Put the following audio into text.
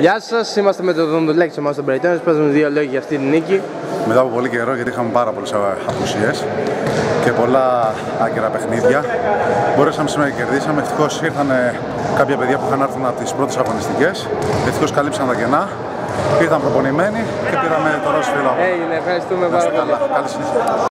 Γεια σας, είμαστε με τον Δοντουλέξο μας στον Πραϊτόνιο. Παίζουμε δύο λόγια για αυτή την νίκη. Μετά από πολύ καιρό, γιατί είχαμε πάρα πολλές απουσίες και πολλά άκυρα παιχνίδια, μπορέσαμε σήμερα και κερδίσαμε. Ευτυχώς ήρθαν κάποια παιδιά που είχαν έρθει από τις πρώτες αγωνιστικές. Ευτυχώς καλύψαν τα κενά. Ήρθαν προπονημένοι και πήραμε το ρόλο Έγινε, ευχαριστούμε πάρα πολύ. Καλή συνέχεια.